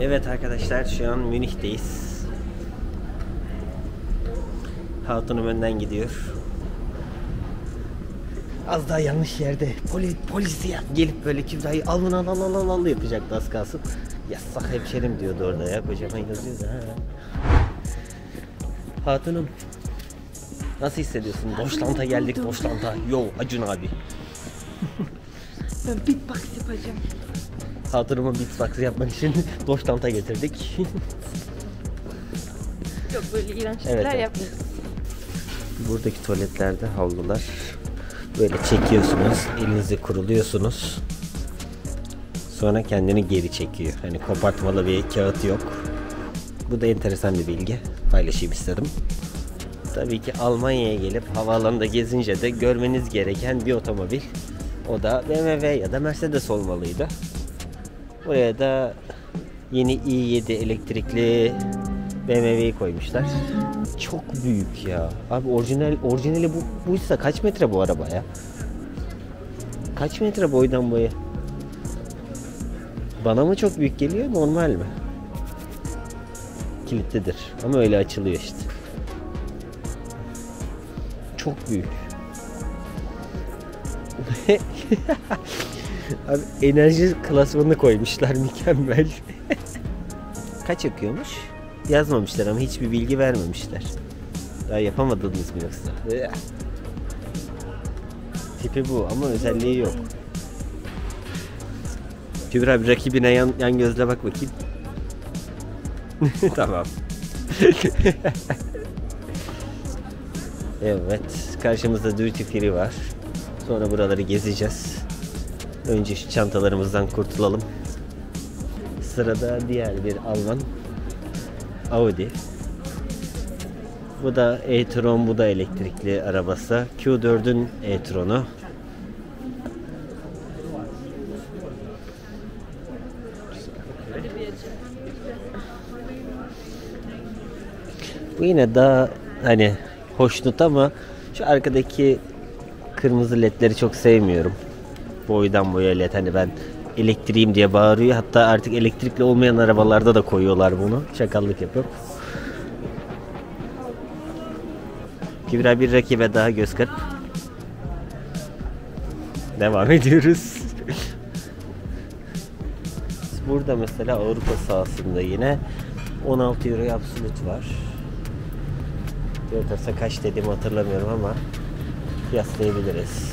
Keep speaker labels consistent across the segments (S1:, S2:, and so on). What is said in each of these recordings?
S1: Evet arkadaşlar şu an Münih'teyiz. Hatunum önden gidiyor. Az daha yanlış yerde polis, polis ya gelip böyle Kübra'yı alın al al al al yapacaktı az kalsın. Yasak hemşerim diyordu orada ya kocaman yazıyordu ha. Hatunum nasıl hissediyorsun? Doşlant'a geldik Doşlant'a. Yo Acun abi.
S2: Ben beatbox yapacağım.
S1: Hatunumu beatbox yapmak için Doşlant'a getirdik.
S2: Yok böyle iğrenç
S1: Evet,
S2: şeyler
S1: evet.
S2: yapmıyoruz.
S1: Buradaki tuvaletlerde havlular böyle çekiyorsunuz, elinizi kuruluyorsunuz. Sonra kendini geri çekiyor. Hani kopartmalı bir kağıt yok. Bu da enteresan bir bilgi. Paylaşayım istedim. Tabii ki Almanya'ya gelip havaalanında gezince de görmeniz gereken bir otomobil. O da BMW ya da Mercedes olmalıydı. Buraya da yeni i7 elektrikli BMW'yi koymuşlar. Çok büyük ya. Abi orijinal orijinali bu buysa kaç metre bu araba ya? Kaç metre boydan boya? Bana mı çok büyük geliyor normal mi? Kilitlidir ama öyle açılıyor işte. Çok büyük. Abi enerji klasmanını koymuşlar mükemmel. Kaç yakıyormuş? Yazmamışlar ama hiçbir bilgi vermemişler. Ya yapamadınız mı yoksa? Eh. Tipi bu ama özelliği yok. Kübra bir rakibine yan, yan gözle bak bakayım. tamam. evet, karşımızda duty free var. Sonra buraları gezeceğiz. Önce şu çantalarımızdan kurtulalım. Sırada diğer bir Alman Audi. Bu da e-tron, bu da elektrikli arabası. Q4'ün e-tronu. Bu yine daha hani hoşnut ama şu arkadaki kırmızı ledleri çok sevmiyorum. Boydan boya led hani ben elektriğim diye bağırıyor. Hatta artık elektrikli olmayan arabalarda da koyuyorlar bunu. Çakallık yapıp. Kübra bir rakibe daha göz kırp. Devam ediyoruz. Burada mesela Avrupa sahasında yine 16 euro absolut var. Toyota'sa kaç dediğimi hatırlamıyorum ama kıyaslayabiliriz.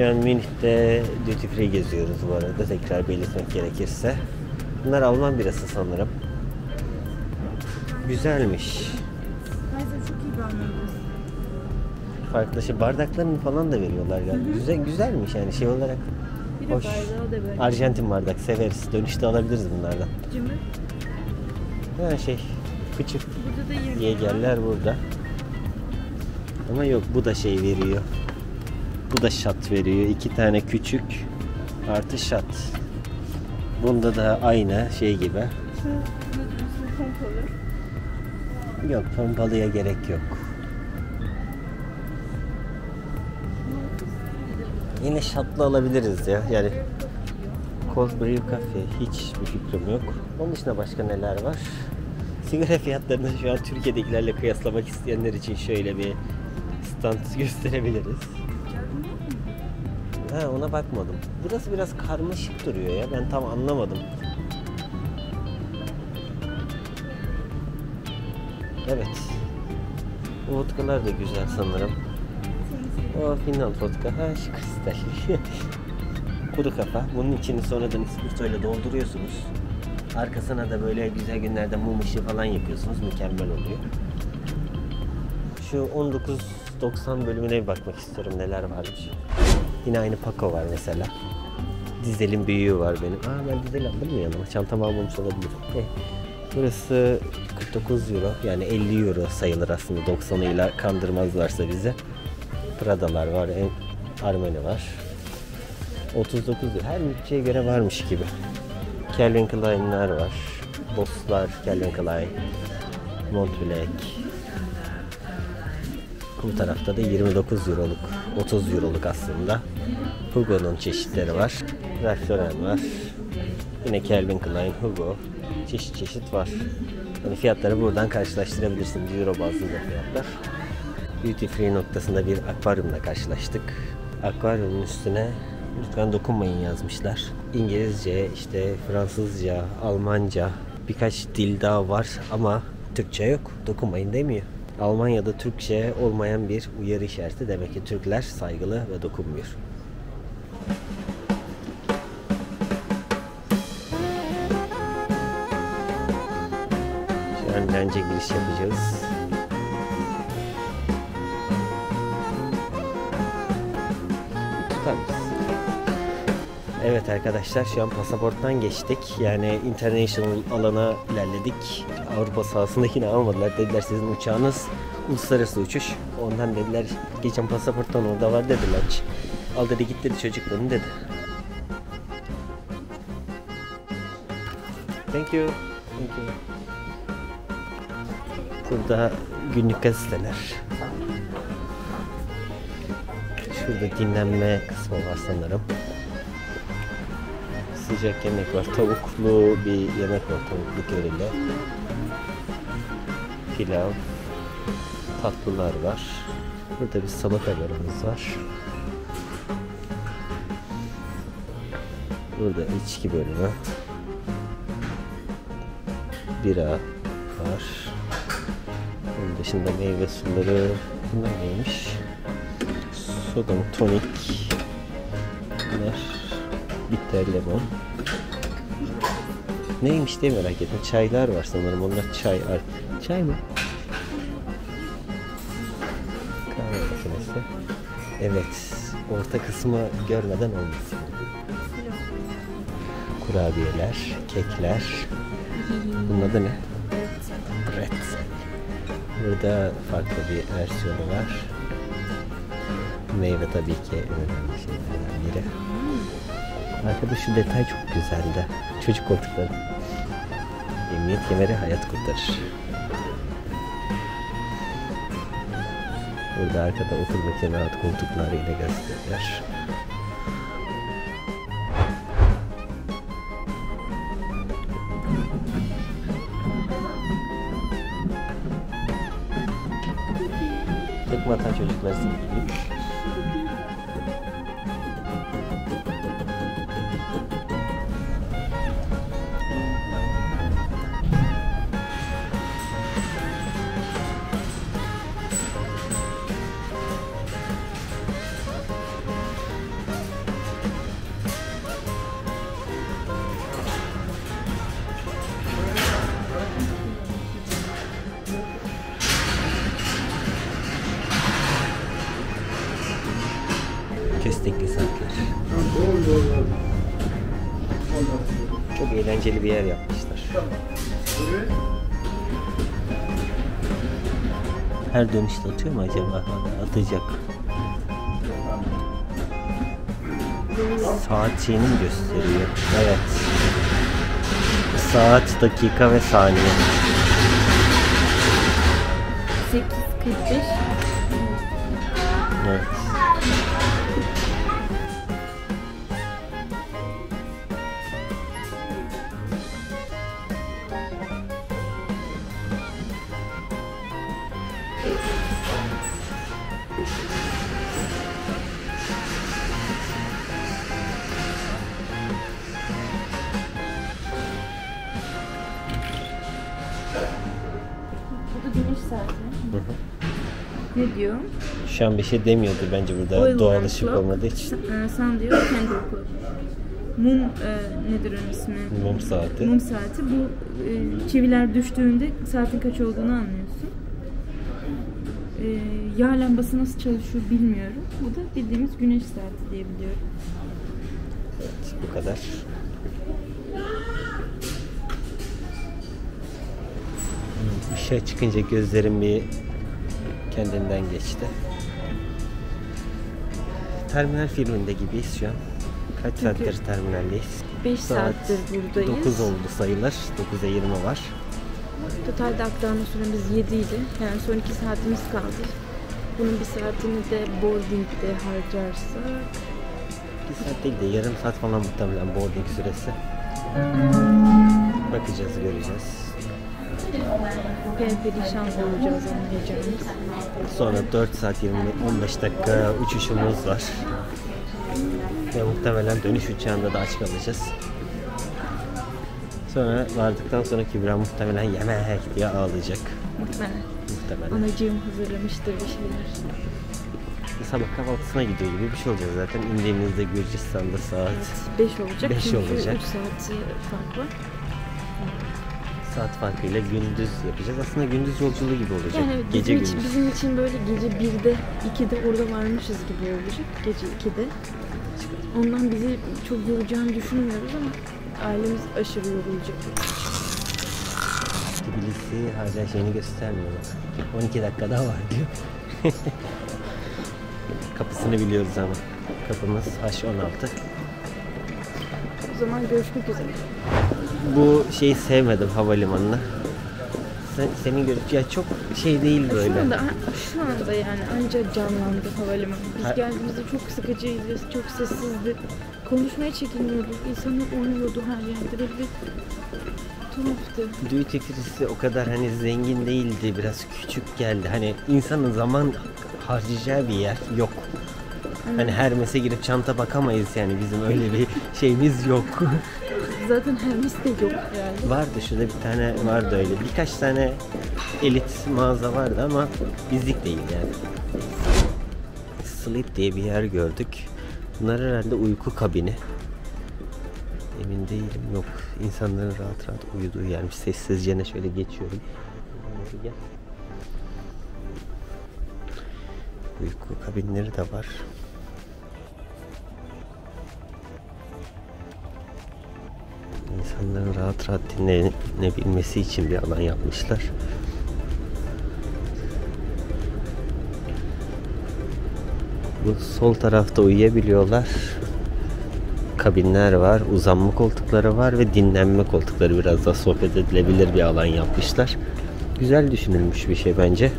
S1: Şu an Münih'te duty free geziyoruz bu arada tekrar belirtmek gerekirse. Bunlar Alman birası sanırım. Güzelmiş.
S2: Neyse çok iyi.
S1: Farklı şey bardaklarını falan da veriyorlar galiba. Güzel güzelmiş yani şey olarak.
S2: Bir de
S1: Hoş.
S2: bardağı da böyle.
S1: Arjantin bardak severiz. Dönüşte alabiliriz bunlardan.
S2: Cimri.
S1: Ha şey küçük
S2: Burada da 20
S1: Yegerler burada. Ama yok bu da şey veriyor. Bu da şat veriyor. İki tane küçük artı şat. Bunda da aynı şey gibi. Yok pompalıya gerek yok. Yine şatlı alabiliriz ya. Yani Cold Brew Cafe hiç bir fikrim yok. Onun dışında başka neler var? Sigara fiyatlarını şu an Türkiye'dekilerle kıyaslamak isteyenler için şöyle bir stand gösterebiliriz. Ha ona bakmadım. Burası biraz karmaşık duruyor ya. Ben tam anlamadım. Evet. Bu vodkalar da güzel sanırım. O Finland vodka. Ha şu kristal. Kuru kafa. Bunun içini sonradan ispirtoyla dolduruyorsunuz. Arkasına da böyle güzel günlerde mum ışığı falan yakıyorsunuz. Mükemmel oluyor. Şu 1990 bölümüne bir bakmak istiyorum neler varmış. Yine aynı Paco var mesela. Dizelin büyüğü var benim. Aa ben dizel aldım mı yanıma? Çantamı almamış olabilirim. Eh, Burası 49 euro yani 50 euro sayılır aslında 90'ıyla kandırmazlarsa bize. Prada'lar var, Armani var. 39 euro. Her bütçeye göre varmış gibi. Calvin Klein'ler var. Boss'lar, Calvin Klein, Montblanc. Bu tarafta da 29 euroluk, 30 euroluk aslında. Hugo'nun çeşitleri var. Rafloren var. Yine Calvin Klein, Hugo. Çeşit çeşit var. Yani fiyatları buradan karşılaştırabilirsiniz. Euro bazında fiyatlar. Duty Free noktasında bir akvaryumla karşılaştık. Akvaryumun üstüne lütfen dokunmayın yazmışlar. İngilizce, işte Fransızca, Almanca birkaç dil daha var ama Türkçe yok. Dokunmayın demiyor. Almanya'da Türkçe olmayan bir uyarı işareti demek ki Türkler saygılı ve dokunmuyor. An bence giriş yapacağız. Tutar mısın? Evet arkadaşlar şu an pasaporttan geçtik. Yani international alana ilerledik. Avrupa sahasındakini almadılar. Dediler sizin uçağınız uluslararası uçuş. Ondan dediler geçen pasaporttan orada var dediler. Al dedi git dedi çocuk bunu dedi. Thank you. Thank you. Burada günlük gazeteler. Şurada dinlenme kısmı var sanırım. Sıcak yemek var. Tavuklu bir yemek var. Tavuklu körili. Pilav. Tatlılar var. Burada bir salatalarımız var. Burada içki bölümü. Bira var. Onun dışında meyve suları. Bunlar neymiş? Soda tonik. Bunlar bitter lemon. Neymiş diye merak ettim. Çaylar var sanırım. Onlar çay. Ay, çay mı? Kahve makinesi. Evet. Orta kısmı görmeden olmaz. Kurabiyeler, kekler. Bunun adı ne? Pretzel. Burada farklı bir versiyonu var. Meyve tabii ki önemli şeylerden biri. Arkada şu detay çok güzeldi. Çocuk koltukları. Emniyet kemeri hayat kurtarır. Burada arkada oturma için rahat koltuklar yine gazeteler. Tekme atan çocuklar gibi. Köstekli saatler. Çok eğlenceli bir yer yapmışlar. Her dönüşte atıyor mu acaba? Atacak. Saat şeyini mi gösteriyor? Evet. Saat, dakika ve saniye.
S2: 8.45
S1: Evet.
S2: Diyor?
S1: Şu an bir şey demiyordu bence burada
S2: Oil
S1: doğal ışık olmadığı için.
S2: e, Sun diyor, candle clock. Mum e, nedir onun ismi?
S1: Mum saati.
S2: Mum saati. Bu e, çiviler düştüğünde saatin kaç olduğunu anlıyorsun. E, yağ lambası nasıl çalışıyor bilmiyorum. Bu da bildiğimiz güneş saati diye biliyorum.
S1: Evet, bu kadar. Hmm, Işığa çıkınca gözlerim bir kendinden geçti. Terminal filminde gibiyiz şu an. Kaç
S2: Çünkü
S1: saattir terminaldeyiz?
S2: 5
S1: Saat
S2: saattir buradayız.
S1: 9 oldu sayılır. 9'a 20 var.
S2: Totalde aktarma süremiz 7 idi. Yani son 2 saatimiz kaldı. Bunun bir saatini de boarding'de harcarsak
S1: 1 saat değil de yarım saat falan muhtemelen boarding süresi. Bakacağız, göreceğiz.
S2: Gene perişan olacağız anlayacağımız.
S1: Sonra 4 saat 20 15 dakika uçuşumuz var. Ve muhtemelen dönüş uçağında da aç kalacağız. Sonra vardıktan sonra Kübra muhtemelen yemek diye ağlayacak.
S2: Muhtemelen.
S1: Muhtemelen.
S2: Anacığım hazırlamıştır bir şeyler.
S1: Sabah kahvaltısına gidiyor gibi bir şey olacak zaten. İndiğimizde Gürcistan'da saat
S2: Evet 5 olacak
S1: Beş
S2: çünkü
S1: olacak.
S2: 3 saat fark var.
S1: Saat farkıyla gündüz yapacağız. Aslında gündüz yolculuğu gibi olacak.
S2: Yani evet,
S1: Gece
S2: bizim,
S1: gündüz.
S2: için, bizim için böyle gece 1'de 2'de orada varmışız gibi olacak. Gece 2'de. Ondan bizi çok yoracağını düşünmüyoruz ama ailemiz aşırı yorulacak.
S1: Tbilisi hala şeyini göstermiyor. bak. 12 dakika daha var diyor. Kapısını biliyoruz ama. Kapımız H16.
S2: O zaman görüşmek üzere.
S1: Bu şeyi sevmedim havalimanını. Sen, senin görüp ya çok şey değil böyle.
S2: Şu anda, şu anda yani ancak canlandı havalimanı. Biz
S1: Ha-
S2: geldiğimizde çok sıkıcıydı, çok sessizdi. Konuşmaya çekiniyorduk. İnsanlar uyuyordu her yerde. Böyle bir tuhaftı.
S1: Duty Free'si o kadar hani zengin değildi. Biraz küçük geldi. Hani insanın zaman harcayacağı bir yer yok. Hani Hermes'e girip çanta bakamayız yani bizim öyle bir şeyimiz yok.
S2: Zaten Hermes de yok yani.
S1: vardı şurada bir tane vardı öyle. Birkaç tane elit mağaza vardı ama bizlik değil yani. Sleep diye bir yer gördük. Bunlar herhalde uyku kabini. Emin değilim yok. İnsanların rahat rahat uyuduğu yermiş. Sessizce ne şöyle geçiyorum. Uyku kabinleri de var. İnsanların rahat rahat dinlenebilmesi için bir alan yapmışlar. Bu sol tarafta uyuyabiliyorlar. Kabinler var, uzanma koltukları var ve dinlenme koltukları biraz daha sohbet edilebilir bir alan yapmışlar. Güzel düşünülmüş bir şey bence.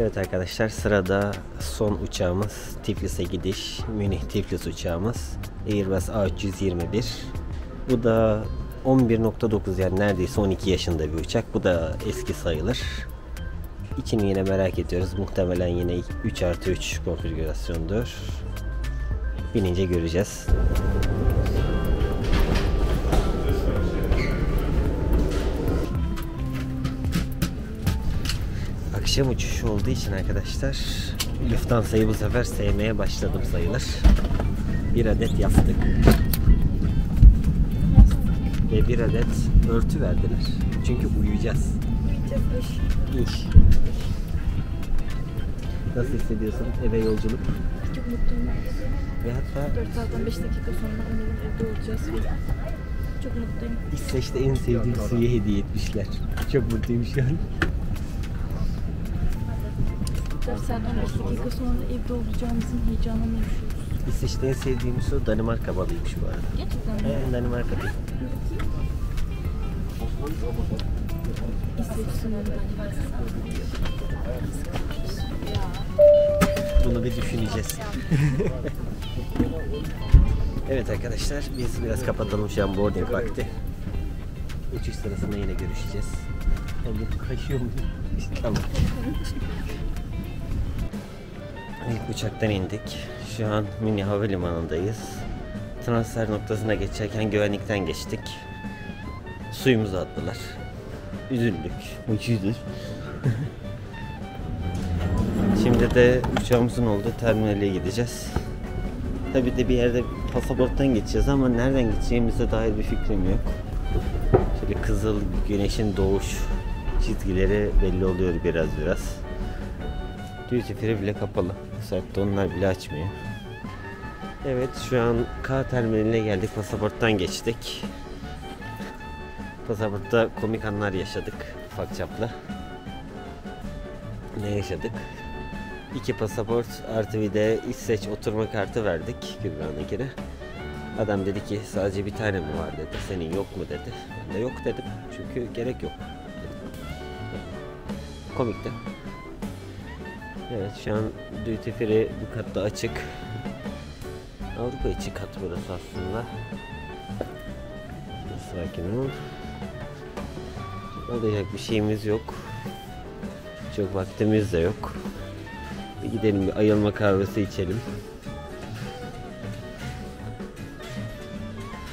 S1: Evet arkadaşlar sırada son uçağımız Tiflis'e gidiş. Münih Tiflis uçağımız. Airbus A321. Bu da 11.9 yani neredeyse 12 yaşında bir uçak. Bu da eski sayılır. İçini yine merak ediyoruz. Muhtemelen yine 3 artı 3 konfigürasyondur. Binince göreceğiz. Akşam uçuşu olduğu için arkadaşlar Lufthansa'yı bu sefer sevmeye başladım sayılır. Bir adet yastık ve bir adet örtü verdiler. Çünkü uyuyacağız. İş. Nasıl hissediyorsun eve yolculuk?
S2: Çok mutluyum.
S1: Ve hatta
S2: 4 saatten 5 dakika sonra umarım evde olacağız ve çok mutluyum.
S1: İsveç'te en sevdiğim suyu hediye etmişler. Çok mutluyum şu an.
S2: 4 saat 15 dakika sonra evde olacağımızın heyecanını yaşıyoruz.
S1: İsveç'te en sevdiğim su Danimarka balıymış bu arada.
S2: Gerçekten mi?
S1: Ee, Danimarka değil.
S2: İsveç sınırı
S1: Bunu bir düşüneceğiz. evet arkadaşlar biz biraz kapatalım şu an boarding vakti. Uçuş sırasında yine görüşeceğiz. Elim kaşıyor mu? Tamam. İlk uçaktan indik. Şu an Münih Havalimanı'ndayız. Transfer noktasına geçerken güvenlikten geçtik. Suyumuzu attılar. Üzüldük. Mutsuzuz. Şimdi de uçağımızın olduğu terminale gideceğiz. Tabii de bir yerde pasaporttan geçeceğiz ama nereden gideceğimize dair bir fikrim yok. Şöyle kızıl güneşin doğuş çizgileri belli oluyor biraz biraz. Duty free bile kapalı. Bu saatte onlar bile açmıyor. Evet şu an K terminaline geldik. Pasaporttan geçtik. Pasaportta komik anlar yaşadık ufak çaplı. Ne yaşadık? İki pasaport artı bir de İsveç oturma kartı verdik Kübra'nınkine. Adam dedi ki sadece bir tane mi var dedi. Senin yok mu dedi. Ben de yok dedim. Çünkü gerek yok. Komikti. Evet şu an duty free bu katta açık. Avrupa içi kat burası aslında. Sakin ol. Olacak bir şeyimiz yok. Çok vaktimiz de yok. Bir gidelim bir ayılma kahvesi içelim.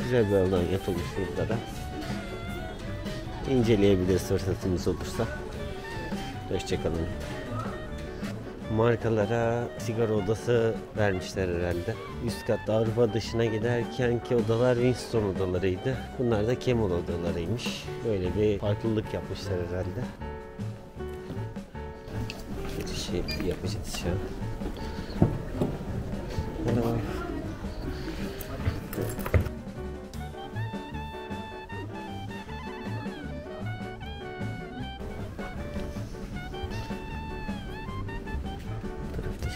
S1: Güzel bir alan yapılmış burada da. İnceleyebiliriz fırsatımız olursa. Hoşçakalın. Markalara sigara odası vermişler herhalde. Üst katta Avrupa dışına giderken ki odalar Winston odalarıydı. Bunlar da Camel odalarıymış. Böyle bir farklılık yapmışlar herhalde. Bir şey yapacağız şu an.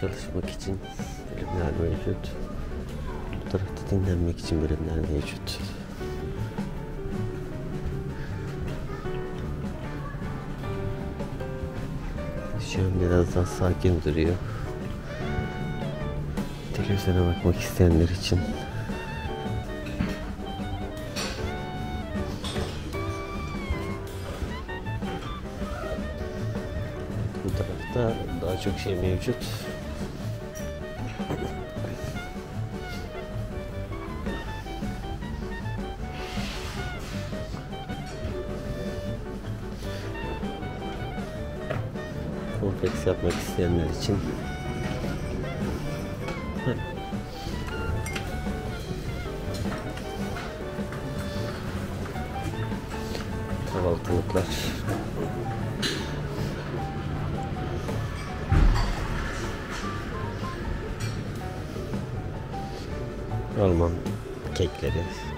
S1: Çalışmak için bölümler mevcut. Bu tarafta dinlenmek için bölümler mevcut. Şu an biraz daha sakin duruyor. Televizyona bakmak isteyenler için bu tarafta daha çok şey mevcut. Yapmak isteyenler için kahvaltılıklar. Alman kekleri.